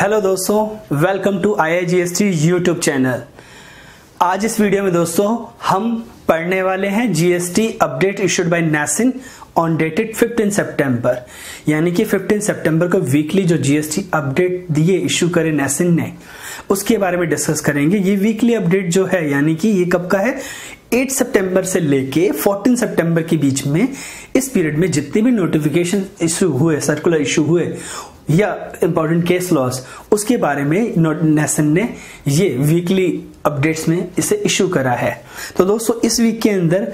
Hello दोस्तों welcome to I I YouTube channel आज इस वीडियो में दोस्तों, हम पढ़ने वाले हैं GST update issued by NACIN on dated 15 सितंबर यानी कि 15 सितंबर को वीकली जो जीएसटी अपडेट दिए इशू करे नैसिन ने, उसके बारे में डिस्कस करेंगे। ये वीकली अपडेट जो है, यानी कि ये कब का है? 8 सितंबर से लेके 14 सितंबर के बीच में, इस पीरियड में जितने भी नोटिफिकेशन इशू हुए सर्कुलर इशू हुए या इंपॉर्टेंट केस लॉस उसके बारे में नेशन ने ये वीकली अपडेट्स में इसे इशू करा है। तो दोस्तों, इस वीक के अंदर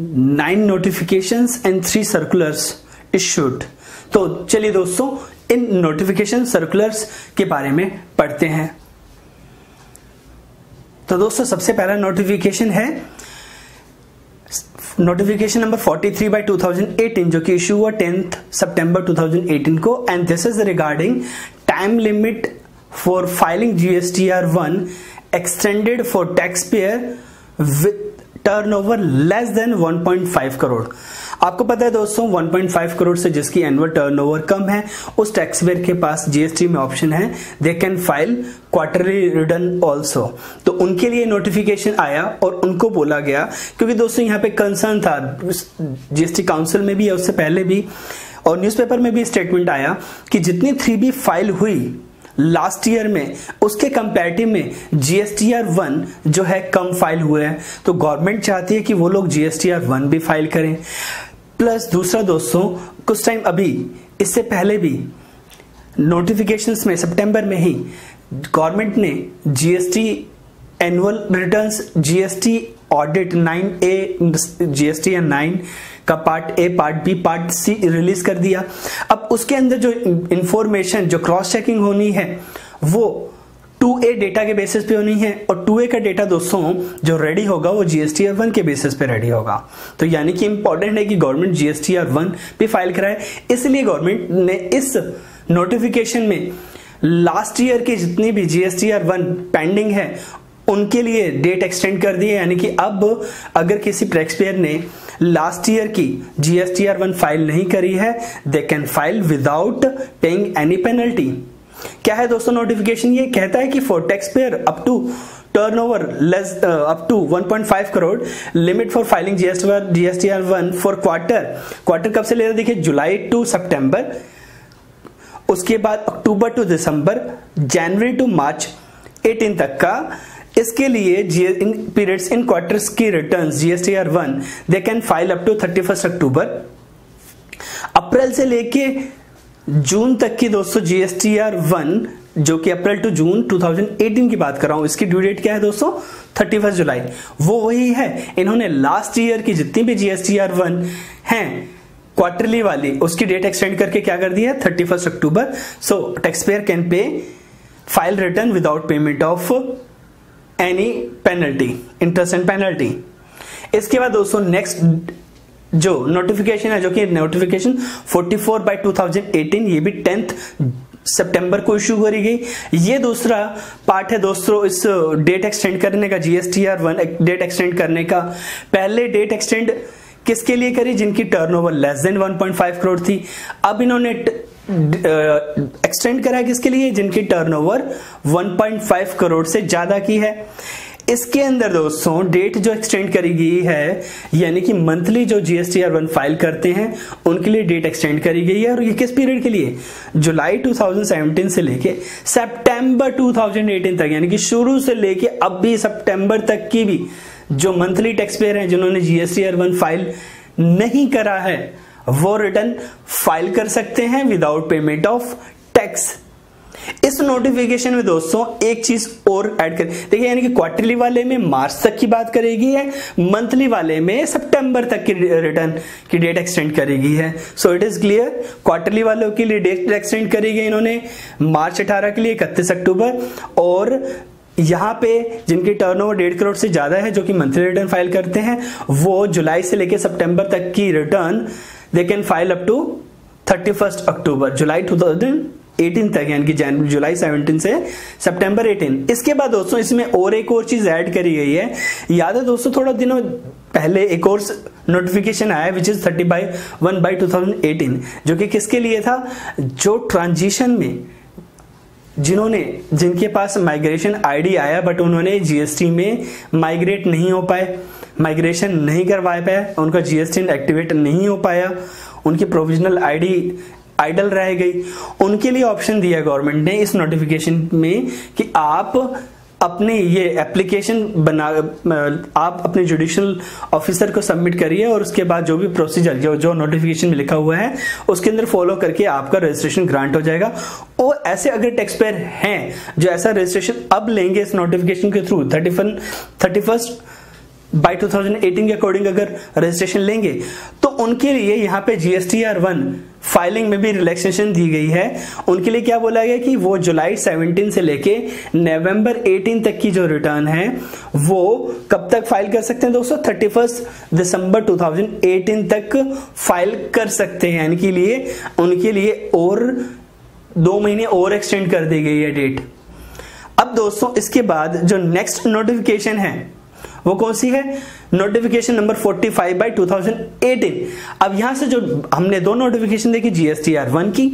nine notifications and three circulars issued तो चलिए दोस्तों, इन नोटिफिकेशन सर्कुलर्स के बारे में पढ़ते हैं। तो दोस्तों, सबसे पहला नोटिफिकेशन है नोटिफिकेशन नंबर 43 बाय 2018 जो कि इशू हुआ टेंथ सितंबर 2018 को। And this is regarding time limit for filing GSTR one extended for tax payer turnover less than 1.5 crore आपको पता है दोस्तों 1.5 करोड़ से जिसकी एनुअल टर्नओवर कम है, उस टैक्स पेयर के पास जीएसटी में ऑप्शन है they can file quarterly return also तो उनके लिए नोटिफिकेशन आया और उनको बोला गया, क्योंकि दोस्तों यहाँ पे कंसर्न था जीएसटी काउंसिल में भी है उससे पहले भी, और न्यूज़पेपर में भी स्टेटमेंट आया कि जितनी थ्री फ़ाइल हुई लास्ट ईयर में, उसके कंपेरेटिव में जीएसटीआर वन जो है कम फ़ाइल हुए हैं। तो गवर्नमेंट चाहती है कि वो लोग जीएसटीआर वन भी फ़ाइल करें। प्लस दूसरा दोस्तों, कुछ टाइम अभी, इससे पहले भी नोटिफिकेशंस में सितंबर में ही गवर्नमेंट ने GST annual returns GST audit nine A GST N nine का part A part B part C release कर दिया। अब उसके अंदर जो इंफॉर्मेशन जो क्रॉस चेकिंग होनी है, वो टू ए डेटा के बेसिस पे होनी है और टू ए का डेटा दोस्तों, जो रेडी होगा वो जीएसटी आर वन के बेसिस पे रेडी होगा। तो यानी कि इंपॉर्टेंट है कि गवर्नमेंट जीएसटी आर वन पे फ़ाइल कराए। इसलिए गवर्नमेंट ने इस नोटिफिकेशन में लास्ट ईयर के जितनी भी जीएसटी आर वन पेंडिंग है उनके लिए डेट एक्सटेंड कर दी है यानी कि अब अगर किसी टैक्स पेयर ने लास्ट ईयर की जीएसटी आर वन फ़ाइल नहीं करी है they can file without paying any penalty क्या है दोस्तों नोटिफिकेशन ये कहता है कि for tax payer up to turnover less up to 1.5 crore limit for filing GST GST R one for quarter quarter कब से ले रहे देखिए जुलाई टू सितंबर उसके बाद अक्टूबर टू दिसंबर जनवरी टू मार्च 18 तक का इसके लिए इन पीरियड्स इन क्वार्टर्स की return GST R one they can file up to thirty first October अप्रैल से लेके जून तक की दोस्तों जीएसटी आर वन जो कि अप्रैल टू जून 2018 की बात कर रहा हूँ। इसकी ड्यू डेट क्या है दोस्तों? थर्टी फ़र्स्ट जुलाई वो वही है। इन्होंने लास्ट ईयर की जितनी भी जीएसटी आर वन है क्वार्टरली वाली, उसकी डेट एक्सटेंड करके क्या कर दिया thirty first October so tax payer can pay file return without payment of any penalty interest and penalty इसके बाद दोस्तों नेक्स्ट जो नोटिफिकेशन है, जो कि नोटिफिकेशन 44 बाय 2018 ये भी टेंथ सितंबर को इशू करी गई। ये दूसरा पार्ट है दोस्तों, इस डेट एक्सटेंड करने का जीएसटीआर वन डेट एक्सटेंड करने का। पहले डेट एक्सटेंड किसके लिए करी? जिनकी टर्नओवर लेस देन 1.5 करोड़ थी। अब इन्होंने एक्सटेंड करा है किसके लिए? जिनकी टर्नओवर 1.5 करोड़ से ज़्यादा की है। इसके अंदर दोस्तों डेट जो एक्सटेंड करी गई है, यानी कि मंथली जो जीएसटी आर वन फ़ाइल करते हैं, उनके लिए डेट एक्सटेंड करी गई है। और ये किस पीरियड के लिए? जुलाई 2017 से लेके सितंबर 2018 तक, यानी कि शुरू से लेके अब भी सितंबर तक की भी जो मंथली टैक्स पेयर हैं, जिन्होंने जीएसटी आर वन फ़ाइल नहीं करा है वो रिटर्न फ़ाइल कर सकते हैं विदाउट पेमेंट ऑफ़ टैक्स इस नोटिफिकेशन में दोस्तों, एक चीज़ और ऐड कर देखिए, यानी कि क्वार्टरली वाले में मार्च तक की बात करेगी है मंथली वाले में सितंबर तक की रिटर्न की डेट एक्सटेंड करेगी है। So it is clear quarterly वालों के लिए डेट एक्सटेंड करेगी इन्होंने। मार्च 18 के लिए इकतीस अक्टूबर और यहाँ पे जिनकी टर्नओवर डेढ़ करोड़ से ज़्यादा है, जो कि मंथली रिटर्न फ़ाइल करते हैं, वो जुलाई से लेकर सितंबर तक की return they can file up to thirty first October July two thousand 18 तक, यानी कि जनवरी जुलाई 17 से सितंबर 18 इसके बाद दोस्तों, इसमें और एक और चीज़ ऐड करी गई है। याद है दोस्तों, थोड़ा दिनों पहले एक और नोटिफिकेशन आया which is thirty by one by two जो कि किसके लिए था? जो ट्रांजिशन में जिन्होंने, जिनके पास माइग्रेशन आईडी आया बट उन्होंने जीएसटी में माइग्रेट नहीं हो पाए माइग्रेशन नहीं करवा पाए, उनका जीएसटी एक्टिवेट नहीं हो पाया, उनकी प्रोविजनल आईडी आइडल रह गई। उनके लिए ऑप्शन दिया गवर्नमेंट ने इस नोटिफिकेशन में कि आप अपने ये एप्लीकेशन बना आप अपने जुडिशियल ऑफिसर को सबमिट करिए और उसके बाद जो भी प्रोसीजर जो जो नोटिफिकेशन में लिखा हुआ है, उसके अंदर फॉलो करके आपका रजिस्ट्रेशन ग्रांट हो जाएगा। और ऐसे अगर टैक्स पेयर हैं, जो ऐसा रजिस्ट्रेशन अब लेंगे इस नोटिफिकेशन के थ्रू थर्टी फन थर्टी फ़र्स्ट बाई 2018 के अकॉर्डिंग अगर रजिस्ट्रेशन लेंगे तो उनके लिए यहाँ पे जीएसटी आर वन फाइलिंग में भी रिलैक्सेशन दी गई है। उनके लिए क्या बोला गया कि वो जुलाई 17 से लेके नवंबर 18 तक की जो रिटर्न है, वो कब तक फ़ाइल कर सकते हैं दोस्तों? थर्टी फ़र्स्ट दिसंबर 2018 तक फ़ाइल कर सकते हैं। इनके लिए, उनके लिए और दो महीने और एक्सटेंड कर दी गई है डेट अब दोस्तों, इसके बाद जो नेक्स्ट नोटिफिकेशन है वो कौन सी है? नोटिफिकेशन नंबर 45 बाई 2018 अब यहाँ से जो हमने दो नोटिफिकेशन देखी जीएसटीआर वन की।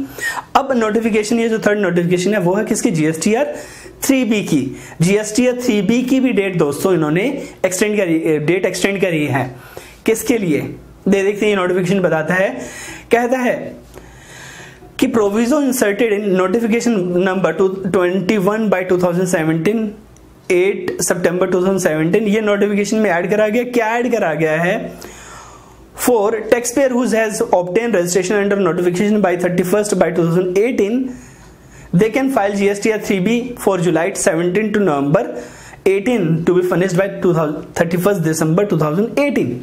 अब नोटिफिकेशन ये जो थर्ड नोटिफिकेशन है, वो है किसकी? जीएसटीआर थ्री बी की। जीएसटीआर थ्री बी की भी डेट दोस्तों इन्होंने एक्सटेंड करी डेट एक्सटेंड करी है। किसके लिए? दे देखते हैं नोटिफिकेशन बताता है। कहता है कि proviso inserted in notification number two twenty one by two thousand seventeen 8 सितंबर 2017 ये नोटिफिकेशन में ऐड करा गया। क्या ऐड करा गया है? For tax payer whose has opted registration under notification by 31st by 2018 they can file GST R 3 B for July 17 to November 18 to be furnished furnished by 31st December 2018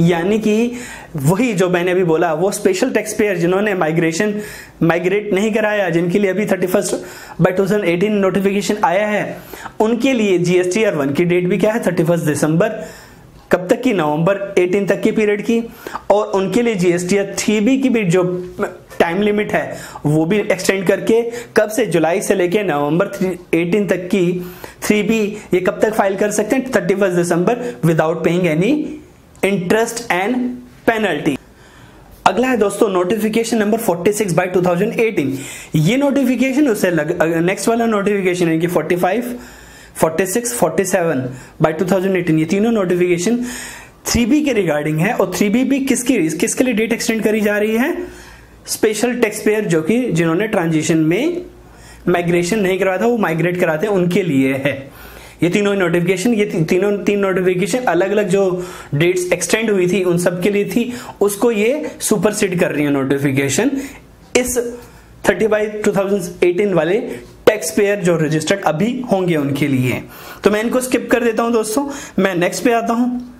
यानी कि वही जो मैंने अभी बोला, वो स्पेशल टैक्स पेयर जिन्होंने migration migrate नहीं कराया, जिनके लिए अभी thirty first by two notification आया है, उनके लिए जीएसटी आर वन की डेट भी क्या है? थर्टी फ़र्स्ट दिसंबर कब तक की? नवंबर 18 तक की पीरियड की। और उनके लिए जीएसटी थ्री बी की भी जो टाइम लिमिट है, वो भी एक्सटेंड करके कब से? जुलाई से लेके नवंबर 18 तक की थ्री बी ये कब तक फ़ाइल कर सकते हैं? Thirty first December without paying any interest and penalty. अगला है दोस्तों नोटिफिकेशन नंबर 46 बाय 2018 ये नोटिफिकेशन उससे नेक्स्ट वाला नोटिफिकेशन है कि 45 46 47 बाय 2018 ये तीनों नोटिफिकेशन 3B के रिगार्डिंग है और 3B भी किसकी, किसके लिए डेट एक्सटेंड करी जा रही है? स्पेशल टैक्स पेयर जो कि, जिन्होंने ट्रांजिशन में माइग्रेशन नहीं करवाया था, वो माइग्रेट कराते उनके लिए है। ये तीनों नोटिफिकेशन ये तीनों, तीन नोटिफिकेशन अलग अलग जो डेट्स एक्सटेंड हुई थी, उन सब के लिए थी, उसको ये सुपरसीड कर रही है नोटिफिकेशन इस 30 बाई टू वाले टैक्स पेयर जो रजिस्टर्ड अभी होंगे उनके लिए। तो मैं इनको स्किप कर देता हूँ दोस्तों। मैं नेक्स्ट पे आता हूँ।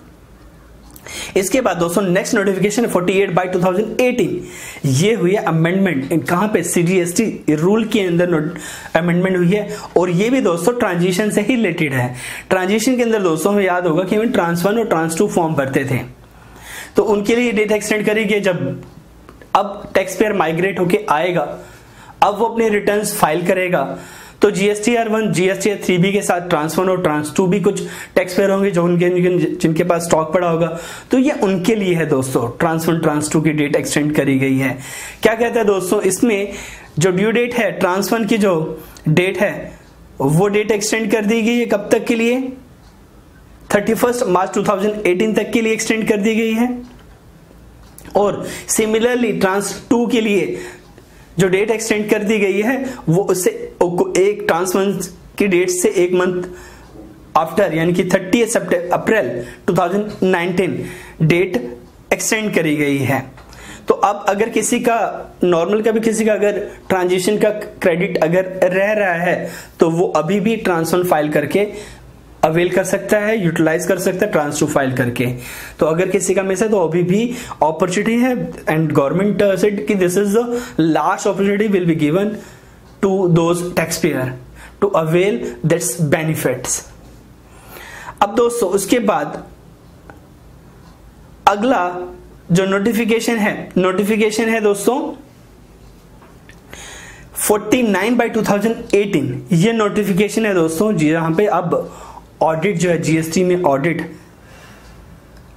इसके बाद दोस्तों नेक्स्ट नोटिफिकेशन 48 बाय 2018 ये हुई है अमेंडमेंट कहाँ पे? सीजीएसटी रूल के अंदर अमेंडमेंट हुई है। और ये भी दोस्तों ट्रांजिशन से ही रिलेटेड है। ट्रांजिशन के अंदर दोस्तों, हमें याद होगा कि हम ट्रांस वन और ट्रांस टू फॉर्म भरते थे। तो उनके लिए डेट एक्सटेंड करेगी जब अब टैक्स पेयर माइग्रेट होके आएगा, अब वो अपने रिटर्न्स फ़ाइल करेगा। तो GST R one GST R three B के साथ ट्रांसफ़र और ट्रांस टू भी कुछ टैक्स पेयर होंगे जो उनके जिनके पास स्टॉक पड़ा होगा। तो ये उनके लिए है दोस्तों ट्रांसफ़र ट्रांस टू की डेट एक्सटेंड करी गई है। क्या कहता है दोस्तों, इसमें जो ड्यू डेट है ट्रांसफ़र की जो डेट है, वो डेट एक्सटेंड कर दी गई है कब तक के लिए? थर्टी फ़र्स्ट मार्च 2018 तक के लिए एक्सटेंड कर दी गई है। और सिमिलरली ट्रांस टू के लिए जो डेट एक्सटेंड कर दी गई है, वो उससे एक ट्रांसफ़र की डेट से एक मंथ आफ्टर यानी कि थर्टी अप्रैल 2019 डेट एक्सटेंड करी गई है। तो अब अगर किसी का नॉर्मल का भी किसी का अगर ट्रांजिशन का क्रेडिट अगर रह रहा है तो वो अभी भी ट्रांसफ़र फ़ाइल करके अवेल कर सकता है यूटिलाइज कर सकता है ट्रांस टू फ़ाइल करके। तो अगर किसी का मिस है तो अभी भी अपॉर्चुनिटी है एंड गवर्नमेंट सेड कि this is the last opportunity will be given to those tax payer to avail that's benefits अब दोस्तों, उसके बाद अगला जो नोटिफिकेशन है नोटिफिकेशन है दोस्तों 49 बाई 2018 ये नोटिफिकेशन है दोस्तों जहाँ पे अब ऑडिट जो है जीएसटी में ऑडिट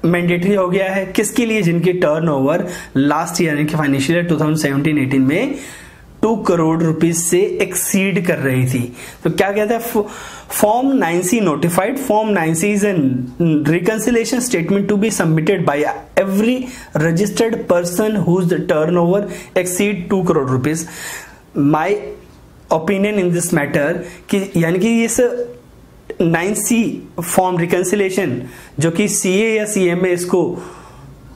मैंडेटरी हो गया है। किसके लिए? जिनकी टर्नओवर लास्ट ईयर यानी कि फाइनेंशियल ईयर 2017-18 में टू करोड़ रुपीज़ से एक्सीड कर रही थी। तो क्या कहता है? Form nine C notified form nine C is an reconciliation statement to be submitted by every registered person whose turnover exceed two crore rupees my opinion in this matter कि, यानी कि इस नाइन सी फॉर्म रिकन्सिलेशन, जो कि CA या CMA इसको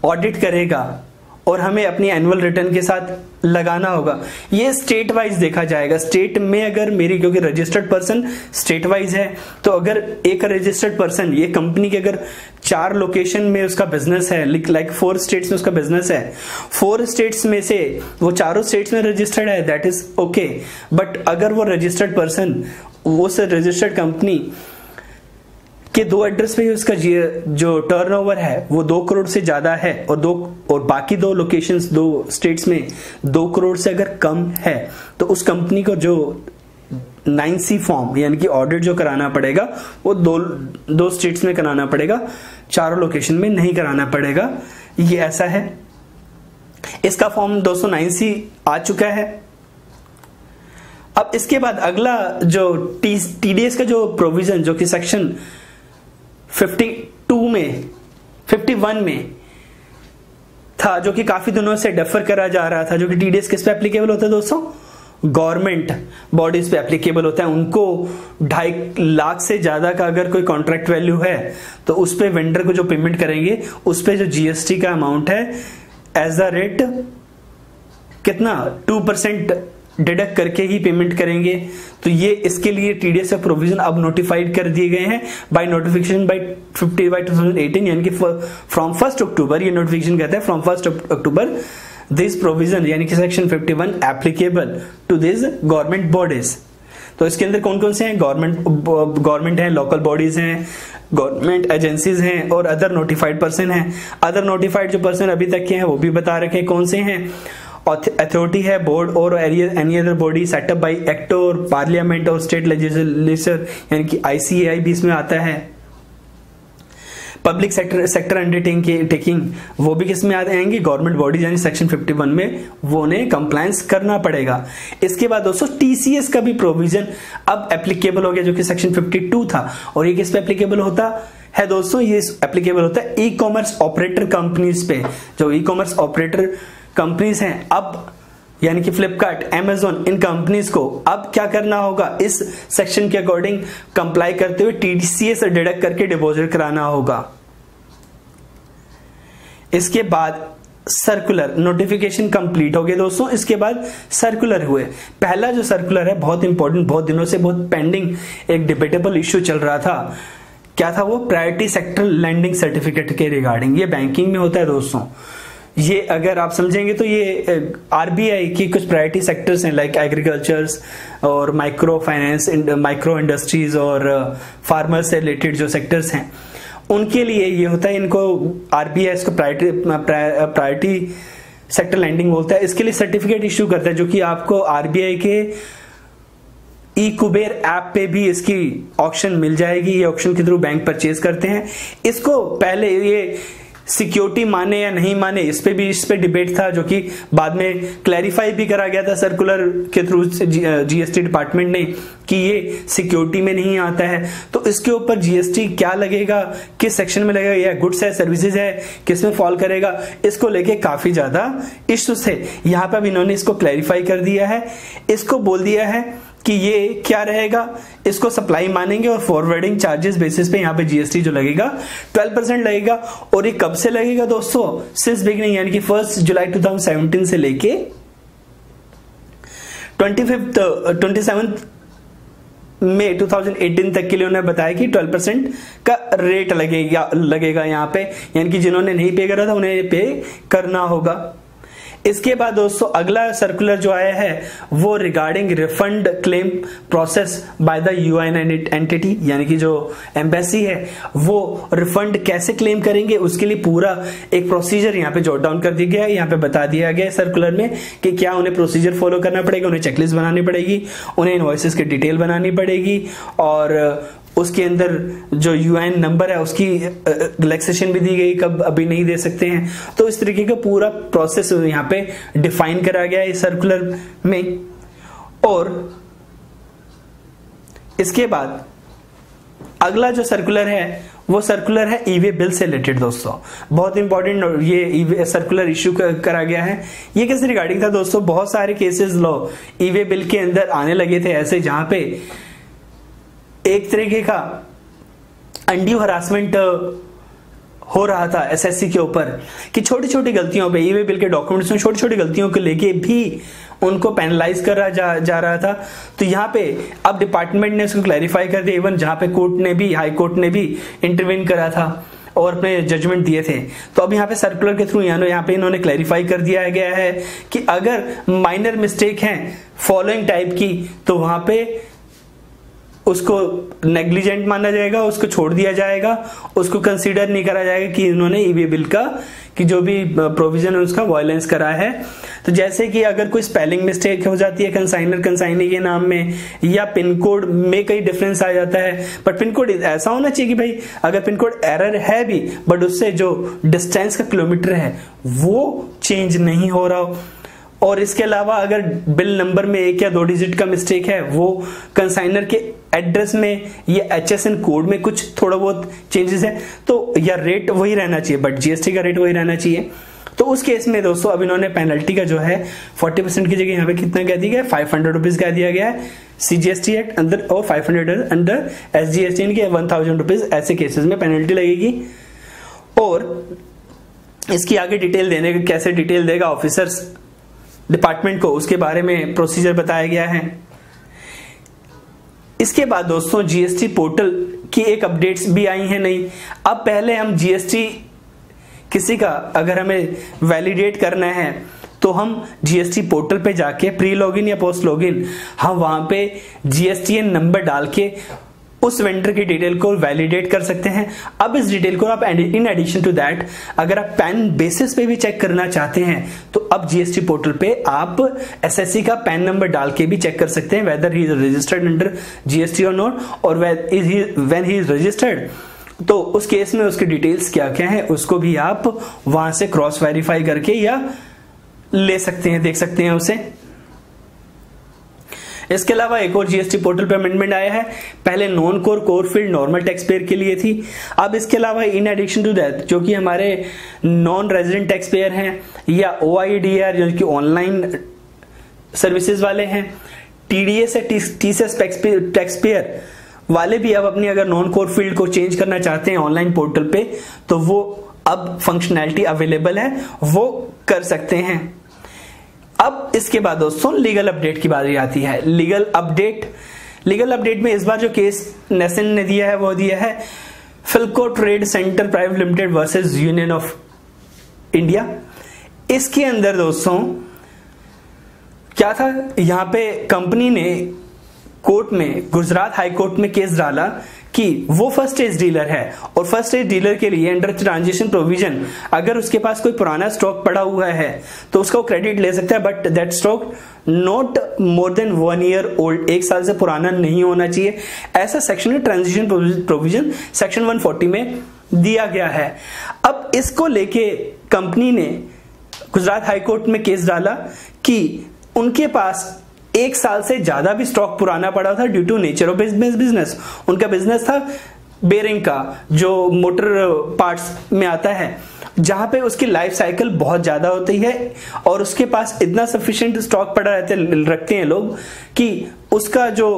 audit करेगा और हमें अपनी एनुअल रिटर्न के साथ लगाना होगा। ये स्टेट वाइज देखा जाएगा। स्टेट में अगर मेरी, क्योंकि रजिस्टर्ड पर्सन स्टेट वाइज है तो अगर एक रजिस्टर्ड पर्सन ये कंपनी के अगर चार लोकेशन में उसका बिज़नेस है लाइक फोर स्टेट्स में उसका बिज़नेस है फोर स्टेट्स में से वो चारों स्टेट्स में रजिस्टर्ड है दैट इज़ ओके बट अगर वो रजिस्टर्ड पर्सन उस रजिस्टर्ड कंपनी कि दो एड्रेस पे उसका जो टर्नओवर है, वो दो करोड़ से ज़्यादा है और दो, और बाकी दो लोकेशंस दो स्टेट्स में दो करोड़ से अगर कम है तो उस कंपनी को जो नाइन सी फॉर्म यानी कि ऑडिट जो कराना पड़ेगा, वो दो दो स्टेट्स में कराना पड़ेगा, चारों लोकेशन में नहीं कराना पड़ेगा। ये ऐसा है। इसका फॉर्म 209 सी आ चुका है। अब इसके बाद अगला जो टी टीडीएस का जो प्रोविज़न जो कि सेक्शन 52 में 51 में था, जो कि काफ़ी दिनों से डेफर करा जा रहा था, जो कि टीडीएस किस पे एप्लीकेबल होता है दोस्तों? गवर्नमेंट बॉडीज पे एप्लीकेबल होता है। उनको ढाई लाख से ज़्यादा का अगर कोई कॉन्ट्रैक्ट वैल्यू है तो उस पे वेंडर को जो पेमेंट करेंगे, उस पे जो जीएसटी का अमाउंट है एज अ रेट कितना? टू परसेंट डिडक्ट करके ही पेमेंट करेंगे। तो ये इसके लिए टीडीएस प्रोविज़न अब नोटिफाइड कर दिए गए हैं। बाय नोटिफिकेशन बाय 50 बाय 2018 यानी कि फ्रॉम फ़र्स्ट अक्टूबर ये नोटिफिकेशन कहता है from first October this provision यानी कि section 51 applicable to this government bodies तो इसके अंदर कौन कौन से हैं? गवर्नमेंट गवर्नमेंट है लोकल बॉडीज हैं गवर्नमेंट एजेंसीज हैं और अदर नोटिफाइड पर्सन हैं। अदर नोटिफाइड जो पर्सन अभी तक के हैं, वो भी बता रखे कौन से हैं। अथॉरिटी है बोर्ड और any other body set up by act और पार्लियामेंट और स्टेट लेजिस्लेचर यानी कि आईसीएआई भी इसमें आता है। पब्लिक सेक्टर सेक्टर अंडरटेकिंग वो भी किसमें आ जाएँगे? गवर्नमेंट बॉडी यानी सेक्शन 51 में, वो उन्हें कंप्लायंस करना पड़ेगा। इसके बाद दोस्तों टीसीएस का भी प्रोविज़न अब एप्लीकेबल हो गया, जो कि सेक्शन 52 था। और ये किस पे एप्लीकेबल होता है दोस्तों? ये एप्लीकेबल होता है ई कॉमर्स ऑपरेटर कंपनीज़ पे। जो ई कॉमर्स ऑपरेटर कंपनीज़ हैं। अब यानी कि फ्लिपकार्ट एमेजोन इन कंपनीज़ को अब क्या करना होगा? इस सेक्शन के अकॉर्डिंग कंप्लाई करते हुए टीडीसीए से डिडक्ट करके डिपॉजिट कराना होगा। इसके बाद सर्कुलर नोटिफिकेशन कंप्लीट हो गए दोस्तों। इसके बाद सर्कुलर हुए। पहला जो सर्कुलर है, बहुत इंपॉर्टेंट बहुत दिनों से बहुत पेंडिंग एक डिबेटेबल इश्यू चल रहा था। क्या था वो? प्रायोरिटी सेक्टर लैंडिंग सर्टिफिकेट के रिगार्डिंग ये बैंकिंग में होता है दोस्तों। ये अगर आप समझेंगे तो ये आरबीआई की कुछ प्रायोरिटी सेक्टर्स हैं लाइक एग्रीकल्चर्स और माइक्रो फाइनेंस माइक्रो इंडस्ट्रीज़ और फार्मर से रिलेटेड जो सेक्टर्स हैं, उनके लिए ये होता है, इनको आरबीआई इसको प्रायोरिटी सेक्टर लैंडिंग बोलता है। इसके लिए सर्टिफिकेट इश्यू करता है, जो कि आपको आरबीआई के ई कुबेर ऐप पे भी इसकी ऑप्शन मिल जाएगी। ये ऑप्शन के थ्रू बैंक परचेज करते हैं। इसको पहले ये सिक्योरिटी माने या नहीं माने, इस पे भी, इस पे डिबेट था जो कि बाद में क्लैरिफाई भी करा गया था सर्कुलर के थ्रू जीएसटी डिपार्टमेंट ने कि ये सिक्योरिटी में नहीं आता है। तो इसके ऊपर जीएसटी क्या लगेगा? किस सेक्शन में लगेगा? या गुड्स है सर्विसेज़ है, किसमें फॉल करेगा? इसको लेके काफ़ी ज़्यादा इश्यूज़ थे। यहाँ पर इन्होंने इसको क्लैरिफाई कर दिया है। इसको बोल दिया है कि ये क्या रहेगा? इसको सप्लाई मानेंगे और फॉरवर्डिंग चार्जेस बेसिस पे यहाँ पे जीएसटी जो लगेगा 12 परसेंट लगेगा। और ये कब से लगेगा दोस्तों? सिंस बिगनिंग यानी कि फ़र्स्ट जुलाई 2017 से लेके twenty fifth twenty seventh May 2018 तक के लिए उन्होंने बताया कि 12 परसेंट का रेट लगेगा लगेगा यहाँ पे। यानी कि जिन्होंने नहीं पे करा था, उन्हें पे करना होगा। इसके बाद दोस्तों, अगला सर्कुलर जो आया है, वो regarding refund claim process by the UN entity यानी कि जो एम्बेसी है, वो रिफंड कैसे क्लेम करेंगे, उसके लिए पूरा एक प्रोसीजर यहाँ पे जॉट डाउन कर दिया गया है। यहाँ पे बता दिया गया है सर्कुलर में कि क्या उन्हें प्रोसीजर फॉलो करना पड़ेगा, उन्हें चेकलिस्ट बनानी पड़ेगी, उन्हें इन्वॉइसेस की डिटेल बनानी पड़ेगी और उसके अंदर जो यूएन नंबर है, उसकी रिलैक्सेशन भी दी गई, कब अभी नहीं दे सकते हैं। तो इस तरीके का पूरा प्रोसेस यहाँ पे डिफाइन करा गया है सर्कुलर में। और इसके बाद अगला जो सर्कुलर है, वो सर्कुलर है ईवे बिल से रिलेटेड दोस्तों। बहुत इंपॉर्टेंट ये सर्कुलर इश्यू करा गया है। ये किस रिगार्डिंग था, दोस्तों? बहुत सारे केसेस लो ईवे बिल के अंदर आने लगे थे ऐसे जहाँ पे एक तरीके का अंडी हरासमेंट हो रहा था एसएससी के ऊपर कि छोटी छोटी गलतियों पे ईवे बिल के डॉक्यूमेंट्स में छोटी छोटी गलतियों को लेके भी उनको पैनलाइज कर रहा जा, जा रहा था। तो यहाँ पे अब डिपार्टमेंट ने उसको क्लैरिफाई कर दिया इवन जहाँ पे कोर्ट ने भी हाई कोर्ट ने भी इंटरवीन करा था और अपने जजमेंट दिए थे। तो अब यहाँ पे सर्कुलर के थ्रू यहाँ पे इन्होंने क्लैरिफाई कर दिया गया है कि अगर माइनर मिस्टेक है फॉलोइंग टाइप की तो वहाँ पे उसको नेग्लिजेंट माना जाएगा, उसको छोड़ दिया जाएगा, उसको कंसीडर नहीं करा जाएगा कि इन्होंने ईवी बिल का, कि जो भी प्रोविज़न है उसका वायलेंस करा है। तो जैसे कि अगर कोई स्पेलिंग मिस्टेक हो जाती है कंसाइनर कंसाइनी के नाम में, या पिन कोड में कई डिफरेंस आ जाता है बट पिन कोड ऐसा होना चाहिए कि भाई, अगर पिन कोड एरर है भी बट उससे जो डिस्टेंस का किलोमीटर है, वो चेंज नहीं हो रहा हो। और इसके अलावा अगर बिल नंबर में एक या दो डिजिट का मिस्टेक है, वो कंसाइनर के एड्रेस में या एच एस एन कोड में कुछ थोड़ा बहुत चेंजेस है। तो या रेट वही रहना चाहिए बट जीएसटी का रेट वही रहना चाहिए। तो उस केस में दोस्तों, अब इन्होंने पेनल्टी का जो है 40 परसेंट की जगह यहाँ पे कितना कह दिया गया फाइव हंड्रेड रुपीज़ कह दिया गया है। सीजीएसटी एक्ट अंदर, और five hundred under S G S T one thousand rupees ऐसे केसेस में पेनल्टी लगेगी। और इसकी आगे डिटेल देने, कैसे डिटेल देगा ऑफिसर्स डिपार्टमेंट को उसके बारे में प्रोसीजर बताया गया है। इसके बाद दोस्तों जीएसटी पोर्टल की एक अपडेट्स भी आई है नहीं अब पहले हम जीएसटी किसी का अगर हमें वैलिडेट करना है तो हम जीएसटी पोर्टल पे जाके प्री लॉगिन या पोस्ट लॉगिन हम वहाँ पे जीएसटीएन नंबर डाल के उस वेंडर की डिटेल को वैलिडेट कर सकते हैं। अब इस डिटेल को आप इन एडिशन टू दैट अगर आप पैन बेसिस पे भी चेक करना चाहते हैं तो अब जीएसटी पोर्टल पे आप एसएससी का पैन नंबर डाल के भी चेक कर सकते हैं whether he is registered under GST or not और वेन ही इज़ रजिस्टर्ड तो उस केस में उसकी डिटेल्स क्या क्या है, उसको भी आप वहाँ से क्रॉस वेरीफाई करके या ले सकते हैं, देख सकते हैं उसे। इसके अलावा एक और जीएसटी पोर्टल पे अमेंडमेंट आया है। पहले non core core field normal tax payer के लिए थी। अब इसके अलावा इन एडिशन टू दैट जो कि हमारे नॉन रेजिडेंट टैक्स पेयर हैं या ओ आई जो कि ऑनलाइन सर्विसेज़ वाले हैं टीडीएस या टीसीएस टैक्स पेयर वाले भी अब अपनी अगर नॉन कोर फ़ील्ड को चेंज करना चाहते हैं ऑनलाइन पोर्टल पे तो वो अब फंक्शनैलिटी अवेलेबल है, वो कर सकते हैं। अब इसके बाद दोस्तों लीगल अपडेट की बारी आती है। लीगल अपडेट लीगल अपडेट में इस बार जो केस नेसन ने दिया है, वो दिया है Filco trade centre private limited versus union of India इसके अंदर दोस्तों, क्या था? यहाँ पे कंपनी ने कोर्ट में, गुजरात हाई कोर्ट में केस डाला। कि वो फ़र्स्ट एज डीलर है। और फ़र्स्ट एज डीलर के लिए अंडर ट्रांजिशन प्रोविज़न अगर उसके पास कोई पुराना स्टॉक पड़ा हुआ है तो उसका वो क्रेडिट ले सकता है but that stock not more than one year old एक साल से पुराना नहीं होना चाहिए। ऐसा सेक्शन ट्रांजिशन प्रोविज़न सेक्शन 140 में दिया गया है। अब इसको लेके कंपनी ने, गुजरात हाईकोर्ट में केस डाला कि उनके पास एक साल से ज़्यादा भी स्टॉक पुराना पड़ा था due to nature of business उनका बिज़नेस था बेरिंग का, जो मोटर पार्ट्स में आता है, जहाँ पे उसकी लाइफ साइकिल बहुत ज़्यादा होती है और उसके पास इतना सफिशिएंट स्टॉक पड़ा रहते, रखते हैं लोग कि उसका जो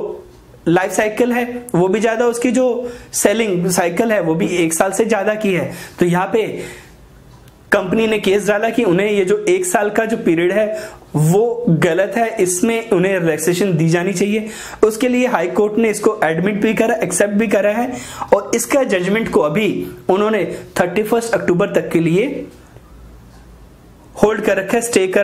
लाइफ साइकिल है, वो भी ज़्यादा, उसकी जो सेलिंग साइकिल है, वो भी एक साल से ज़्यादा की है। तो यहाँ पे कंपनी ने केस डाला कि उन्हें ये जो एक साल का जो पीरियड है, वो गलत है, इसमें उन्हें रिलैक्सेशन दी जानी चाहिए। उसके लिए हाई कोर्ट ने इसको एडमिट भी करा, एक्सेप्ट भी करा है, और इसका जजमेंट को अभी उन्होंने थर्टी अक्टूबर तक के लिए होल्ड कर रखा है, स्टे कर